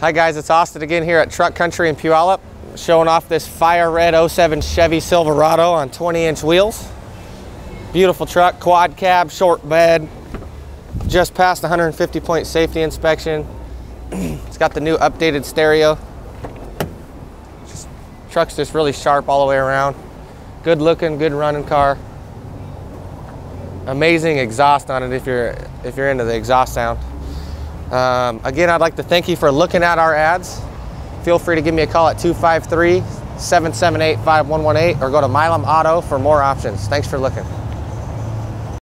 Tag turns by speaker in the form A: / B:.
A: Hi guys, it's Austin again here at Truck Country in Puyallup, showing off this fire red 07 Chevy Silverado on 20 inch wheels. Beautiful truck, quad cab, short bed, just passed 150 point safety inspection. it's got the new updated stereo. Just, truck's just really sharp all the way around. Good looking, good running car. Amazing exhaust on it if you're if you're into the exhaust sound. Um, again, I'd like to thank you for looking at our ads. Feel free to give me a call at 253 778 5118 or go to Milam Auto for more options. Thanks for looking.